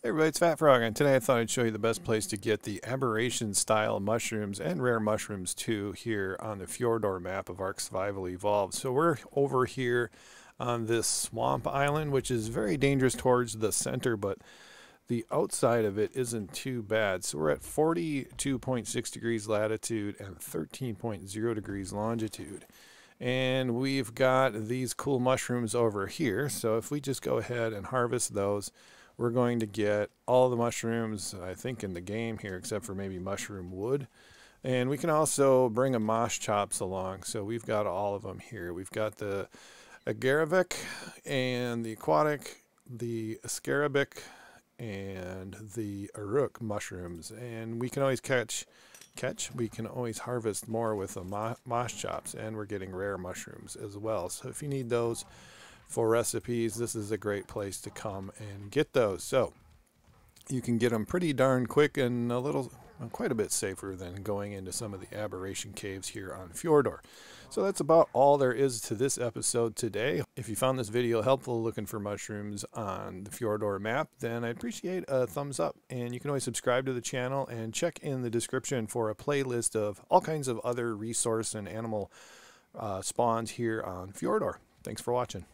Hey everybody, it's Fat Frog, and today I thought I'd show you the best place to get the aberration style mushrooms and rare mushrooms too here on the Fjordur map of Ark Survival Evolved. So we're over here on this swamp island, which is very dangerous towards the center, but the outside of it isn't too bad. So we're at 42.6 degrees latitude and 13.0 degrees longitude. And we've got these cool mushrooms over here. So if we just go ahead and harvest those, we're going to get all the mushrooms, I think, in the game here, except for maybe mushroom wood. And we can also bring a Moschops along. So we've got all of them here. We've got the Aggeravic and the aquatic, the Ascerbic, and the Auric mushrooms. And we can always catch, catch, we can always harvest more with the Moschops. And we're getting rare mushrooms as well. So if you need those, for recipes, this is a great place to come and get those. So you can get them pretty darn quick and a little, quite a bit safer than going into some of the aberration caves here on Fjordur. So that's about all there is to this episode today. If you found this video helpful looking for mushrooms on the Fjordur map, then I'd appreciate a thumbs up. And you can always subscribe to the channel and check in the description for a playlist of all kinds of other resource and animal uh, spawns here on Fjordur. Thanks for watching.